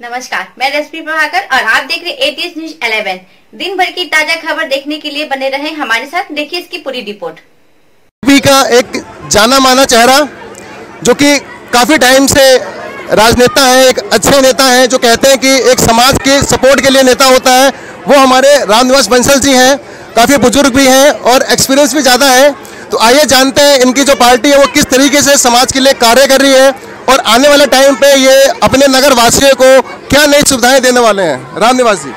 नमस्कार, मैं रश्मि प्रभाकर और आप देख रहे एटीएस न्यूज़ 11 दिन भर की ताज़ा खबर देखने के लिए बने रहे हमारे साथ। देखिए इसकी पूरी रिपोर्ट। बीजेपी का एक जाना माना चेहरा, जो कि काफ़ी टाइम से राजनेता है, एक अच्छे नेता है, जो कहते हैं कि एक समाज के सपोर्ट के लिए नेता होता है, वो हमारे रामनिवास बंसल जी हैं, काफ़ी बुज़ुर्ग भी हैं और एक्सपीरियंस भी ज़्यादा है। तो आइए जानते हैं इनकी जो पार्टी है, वो किस तरीके से समाज के लिए कार्य कर रही है और आने वाले टाइम पे ये अपने नगर वासियों को क्या नई सुविधाएँ देने वाले हैं? रामनिवास जी।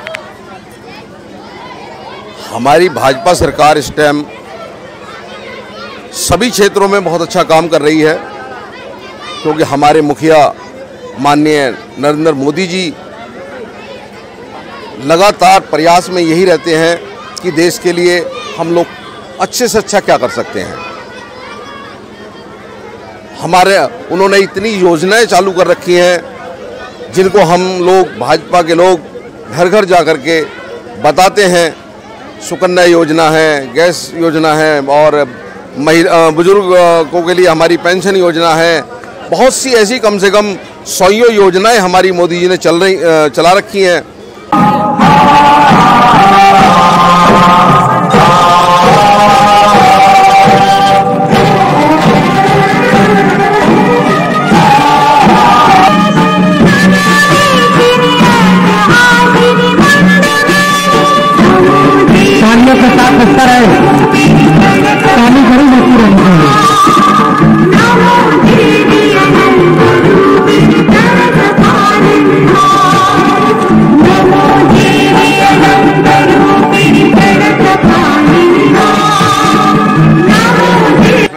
हमारी भाजपा सरकार इस टाइम सभी क्षेत्रों में बहुत अच्छा काम कर रही है, क्योंकि हमारे मुखिया माननीय नरेंद्र मोदी जी लगातार प्रयास में यही रहते हैं कि देश के लिए हम लोग अच्छे से अच्छा क्या कर सकते हैं। हमारे, उन्होंने इतनी योजनाएँ चालू कर रखी हैं, जिनको हम लोग, भाजपा के लोग घर घर जा कर के बताते हैं। सुकन्या योजना है, गैस योजना है, और महिला बुज़ुर्गों के लिए हमारी पेंशन योजना है। बहुत सी ऐसी कम से कम सौ योजनाएँ हमारी मोदी जी ने चल रही चला रखी हैं।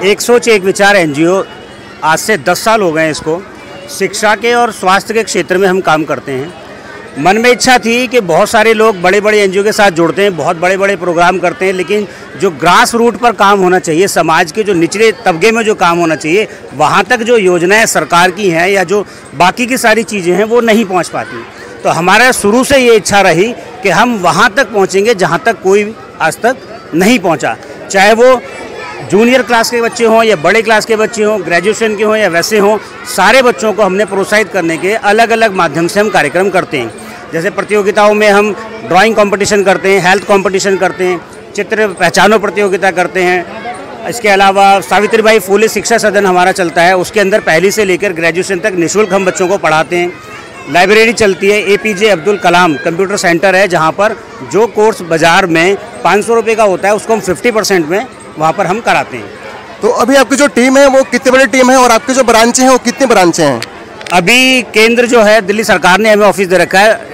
एक सोच, एक विचार, एनजीओ आज से 10 साल हो गए इसको। शिक्षा के और स्वास्थ्य के क्षेत्र में हम काम करते हैं। मन में इच्छा थी कि बहुत सारे लोग बड़े बड़े एनजीओ के साथ जुड़ते हैं, बहुत बड़े बड़े प्रोग्राम करते हैं, लेकिन जो ग्रास रूट पर काम होना चाहिए, समाज के जो निचले तबके में जो काम होना चाहिए, वहाँ तक जो योजनाएँ सरकार की हैं या जो बाकी की सारी चीज़ें हैं, वो नहीं पहुँच पाती। तो हमारा शुरू से ये इच्छा रही कि हम वहाँ तक पहुँचेंगे जहाँ तक कोई आज तक नहीं पहुँचा। चाहे वो जूनियर क्लास के बच्चे हों या बड़े क्लास के बच्चे हों ग्रेजुएशन के हों या वैसे हों, सारे बच्चों को हमने प्रोत्साहित करने के अलग अलग माध्यम से हम कार्यक्रम करते हैं। जैसे प्रतियोगिताओं में हम ड्राइंग कंपटीशन करते हैं हेल्थ कंपटीशन करते हैं, चित्र पहचानो प्रतियोगिता करते हैं। इसके अलावा सावित्रीबाई फूले शिक्षा सदन हमारा चलता है, उसके अंदर पहली से लेकर ग्रेजुएशन तक निःशुल्क हम बच्चों को पढ़ाते हैं। लाइब्रेरी चलती है A P J Abdul Kalam computer centre है जहाँ पर जो कोर्स बाज़ार में पाँच सौ रुपये का होता है उसको हम फिफ्टी परसेंट में वहाँ पर हम कराते हैं। तो अभी आपकी जो टीम है वो कितनी बड़ी टीम है और आपकी जो ब्रांचें हैं वो कितनी ब्रांचें हैं? अभी केंद्र जो है दिल्ली सरकार ने हमें ऑफ़िस दे रखा है।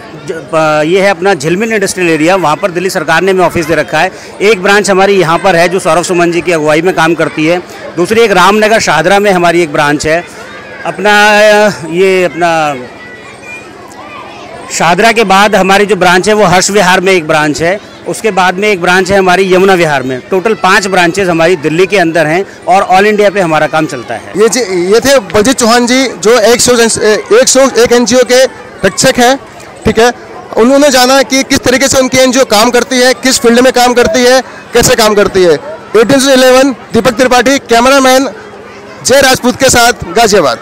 ये है अपना झिलमिल इंडस्ट्रियल एरिया वहाँ पर दिल्ली सरकार ने हमें ऑफ़िस दे रखा है। एक ब्रांच हमारी यहाँ पर है जो सौरभ सुमन जी की अगुवाई में काम करती है। दूसरी एक रामनगर शाहदरा में हमारी एक ब्रांच है। अपना ये अपना शाहदरा के बाद हमारी जो ब्रांच है वो हर्ष विहार में एक ब्रांच है। उसके बाद में एक ब्रांच है हमारी यमुना विहार में। टोटल पाँच ब्रांचेज हमारी दिल्ली के अंदर हैं और ऑल इंडिया पे हमारा काम चलता है। ये जी ये थे बलजीत चौहान जी जो एक सौ एक सौ एक एनजीओ के रक्षक हैं ठीक है? उन्होंने जाना कि किस तरीके से उनकी एनजीओ काम करती है किस फ़ील्ड में काम करती है कैसे काम करती है। एटीन से इलेवन दीपक त्रिपाठी कैमरामैन जय राजपूत के साथ गाजियाबाद।